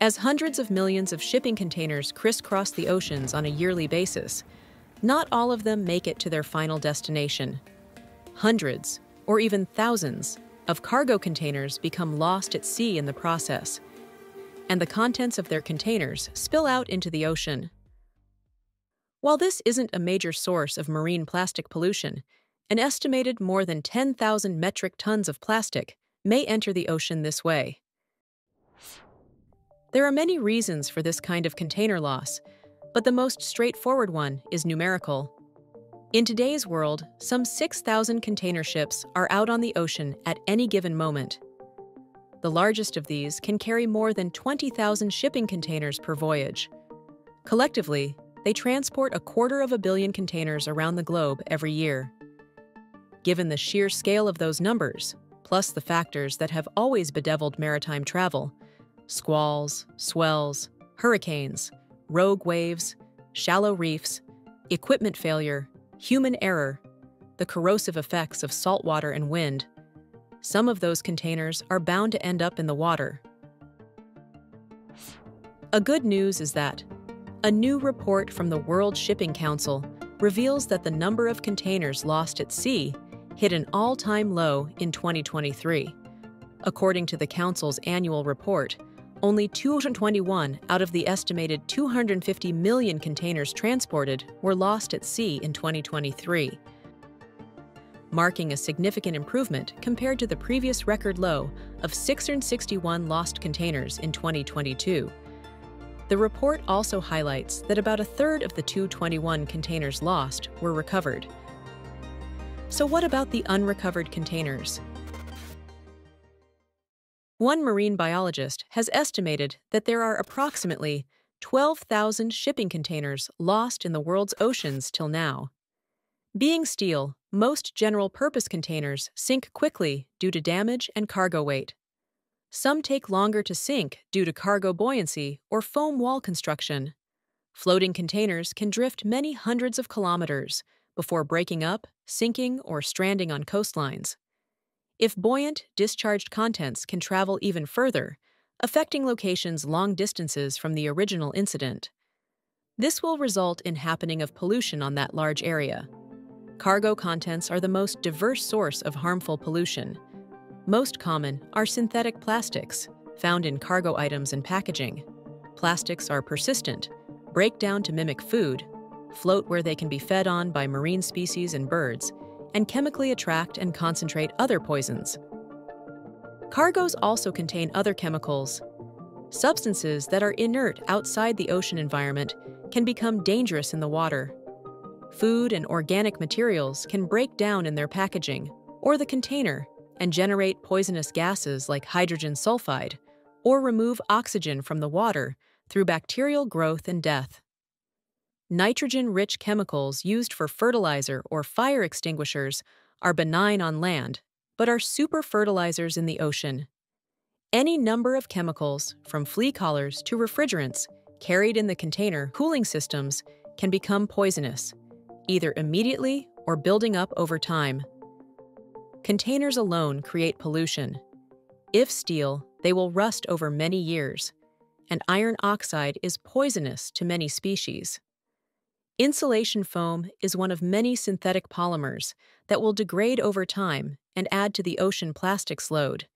As hundreds of millions of shipping containers crisscross the oceans on a yearly basis, not all of them make it to their final destination. Hundreds, or even thousands, of cargo containers become lost at sea in the process, and the contents of their containers spill out into the ocean. While this isn't a major source of marine plastic pollution, an estimated more than 10,000 metric tons of plastic may enter the ocean this way. There are many reasons for this kind of container loss, but the most straightforward one is numerical. In today's world, some 6,000 container ships are out on the ocean at any given moment. The largest of these can carry more than 20,000 shipping containers per voyage. Collectively, they transport a quarter of a billion containers around the globe every year. Given the sheer scale of those numbers, plus the factors that have always bedeviled maritime travel squalls, swells, hurricanes, rogue waves, shallow reefs, equipment failure, human error, the corrosive effects of saltwater and wind, some of those containers are bound to end up in the water. A good news is that a new report from the World Shipping Council reveals that the number of containers lost at sea hit an all time low in 2023. According to the Council's annual report, only 221 out of the estimated 250 million containers transported were lost at sea in 2023, marking a significant improvement compared to the previous record low of 661 lost containers in 2022. The report also highlights that about a third of the 221 containers lost were recovered. So, what about the unrecovered containers? One marine biologist has estimated that there are approximately 12,000 shipping containers lost in the world's oceans till now. Being steel, most general purpose containers sink quickly due to damage and cargo weight. Some take longer to sink due to cargo buoyancy or foam wall construction. Floating containers can drift many hundreds of kilometers before breaking up, sinking, or stranding on coastlines. If buoyant, discharged contents can travel even further, affecting locations long distances from the original incident, this will result in happening of pollution on that large area. Cargo contents are the most diverse source of harmful pollution. Most common are synthetic plastics, found in cargo items and packaging. Plastics are persistent, break down to mimic food, float where they can be fed on by marine species and birds, and chemically attract and concentrate other poisons. Cargoes also contain other chemicals. Substances that are inert outside the ocean environment can become dangerous in the water. Food and organic materials can break down in their packaging or the container and generate poisonous gases like hydrogen sulfide or remove oxygen from the water through bacterial growth and death. Nitrogen rich chemicals used for fertilizer or fire extinguishers are benign on land, but are super fertilizers in the ocean. Any number of chemicals, from flea collars to refrigerants, carried in the container cooling systems can become poisonous, either immediately or building up over time. Containers alone create pollution. If steel, they will rust over many years, and iron oxide is poisonous to many species. Insulation foam is one of many synthetic polymers that will degrade over time and add to the ocean plastics load.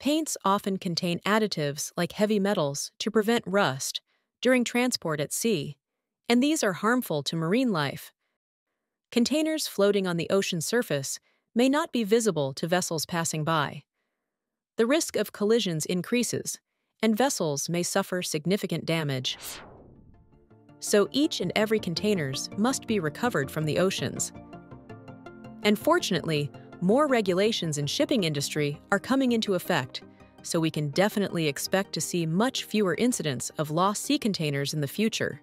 Paints often contain additives like heavy metals to prevent rust during transport at sea, and these are harmful to marine life. Containers floating on the ocean surface may not be visible to vessels passing by. The risk of collisions increases, and vessels may suffer significant damage so each and every containers must be recovered from the oceans. And fortunately, more regulations in shipping industry are coming into effect, so we can definitely expect to see much fewer incidents of lost sea containers in the future.